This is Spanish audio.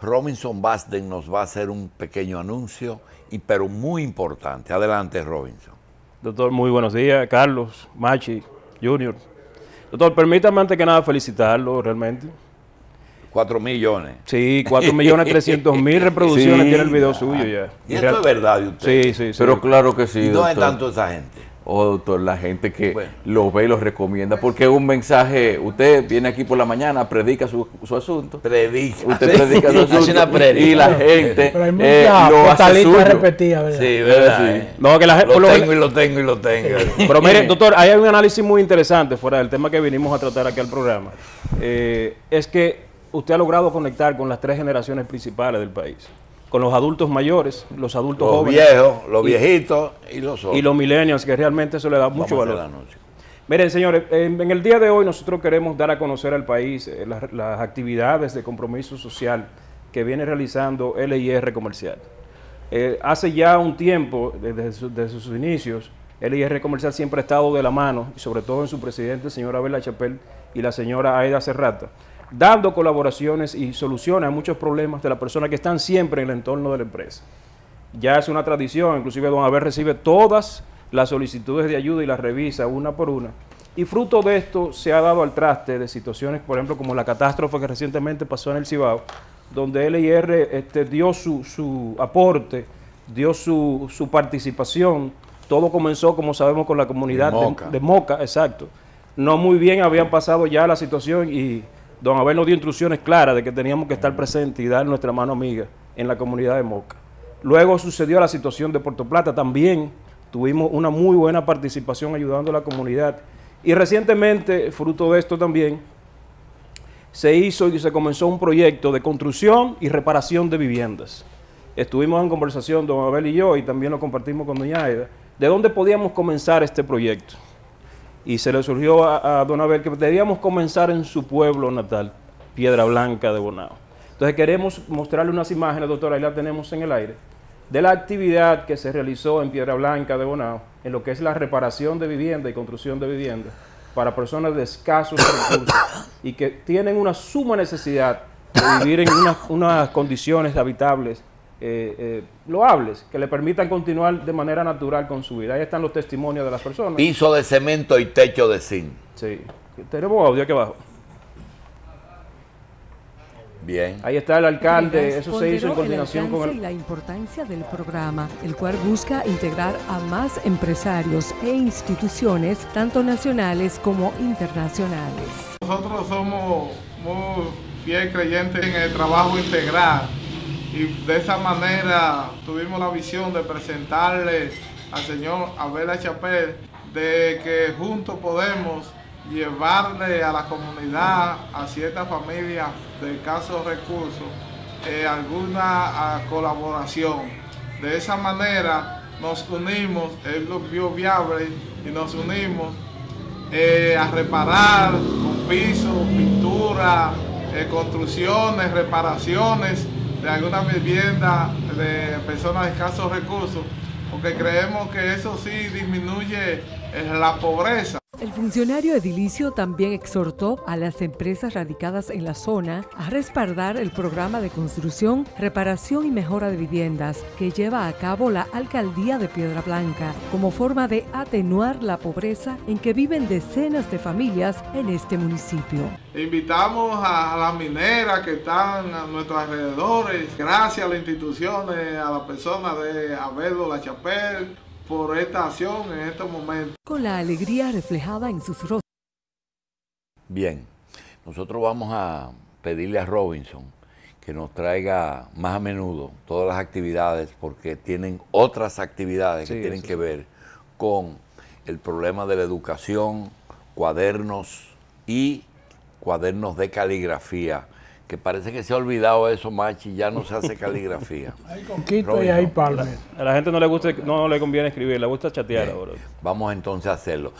Robinson Basden nos va a hacer un pequeño anuncio, y, pero muy importante. Adelante, Robinson. Doctor, muy buenos días. Carlos, Machi, Junior. Doctor, permítame antes que nada felicitarlo realmente. Cuatro millones. Sí, cuatro millones trescientos mil reproducciones tiene el video suyo ya. Y esto es verdad de usted. Sí, sí, sí. Pero claro que sí. ¿Y dónde doctor. tanto esa gente? Oh, doctor, la gente que Bueno. lo ve y lo recomienda, porque es un mensaje, usted viene aquí por la mañana, predica su, su asunto, Predica. usted predica su asunto una prédica. y la gente Pero hay eh, lo hace suyo. repetidas, ¿verdad? Sí, verdad. Sí. eh. No, que la gente... Lo lo- tengo y lo tengo y lo tengo. Pero mire, doctor, hay un análisis muy interesante fuera del tema que vinimos a tratar aquí al programa. Eh, es que usted ha logrado conectar con las tres generaciones principales del país. Con los adultos mayores, los adultos Los jóvenes viejos, los y- viejitos y los otros. y los millennials, que realmente eso le da mucho Vamos valor. Miren, señores, en, en el día de hoy nosotros queremos dar a conocer al país eh, las, las actividades de compromiso social que viene realizando LIR Comercial. Eh, hace ya un tiempo, desde, su- desde sus inicios, LIR Comercial siempre ha estado de la mano, y sobre todo en su presidente, el señor Abel Chapel y la señora Aida Serrata, dando colaboraciones y soluciones a muchos problemas de las personas que están siempre en el entorno de la empresa. Ya es una tradición, inclusive don Abel recibe todas las solicitudes de ayuda y las revisa una por una. Y fruto de esto se ha dado al traste de situaciones, por ejemplo, como la catástrofe que recientemente pasó en el Cibao, donde LIR este, dio su, su aporte, dio su, su participación. Todo comenzó, como sabemos, con la comunidad De de Moca. de Moca, exacto. No muy bien habían pasado ya la situación y don Abel nos dio instrucciones claras de que teníamos que estar presentes y dar nuestra mano amiga en la comunidad de Moca. Luego sucedió la situación de Puerto Plata, también tuvimos una muy buena participación ayudando a la comunidad. Y recientemente, fruto de esto también, se hizo y se comenzó un proyecto de construcción y reparación de viviendas. Estuvimos en conversación, don Abel y yo, y también lo compartimos con doña Aida, de dónde podíamos comenzar este proyecto. Y se le surgió a, don Abel que debíamos comenzar en su pueblo natal, Piedra Blanca de Bonao. Entonces queremos mostrarle unas imágenes, doctora, ahí la tenemos en el aire, de la actividad que se realizó en Piedra Blanca de Bonao, en lo que es la reparación de vivienda y construcción de vivienda para personas de escasos recursos y que tienen una suma necesidad de vivir en unas condiciones habitables eh, eh, loables que le permitan continuar de manera natural con su vida. Ahí están los testimonios de las personas. Piso de cemento y techo de zinc. Sí. Tenemos audio aquí abajo. Bien. Ahí está el alcalde, eso se hizo en coordinación el con el... y la importancia del programa, el cual busca integrar a más empresarios e instituciones, tanto nacionales como internacionales. Nosotros somos muy fiel creyentes en el trabajo integral y de esa manera tuvimos la visión de presentarle al señor Abel Chapel de que juntos podemos llevarle a la comunidad, a ciertas familias de escasos recursos, eh, alguna ah, colaboración. De esa manera nos unimos, él lo vio viable y nos unimos eh, a reparar con piso, pintura, eh, construcciones, reparaciones de alguna vivienda de personas de escasos recursos, porque creemos que eso sí disminuye eh, la pobreza. El funcionario edilicio también exhortó a las empresas radicadas en la zona a respaldar el programa de construcción, reparación y mejora de viviendas que lleva a cabo la Alcaldía de Piedra Blanca como forma de atenuar la pobreza en que viven decenas de familias en este municipio. Invitamos a las mineras que están a nuestros alrededores, gracias a las instituciones, a la persona de Abelo La Chapelle por esta acción en estos momentos. Con la alegría reflejada en sus rostros. Bien. Nosotros vamos a pedirle a Robinson que nos traiga más a menudo todas las actividades, porque tienen otras actividades que tienen que ver con el problema de la educación, cuadernos y cuadernos de caligrafía, que parece que se ha olvidado eso, Machi, ya no se hace caligrafía. Hay Coquito y hay Palmer. A la gente no le gusta, no le conviene escribir, le gusta chatear ahora. Vamos entonces a hacerlo.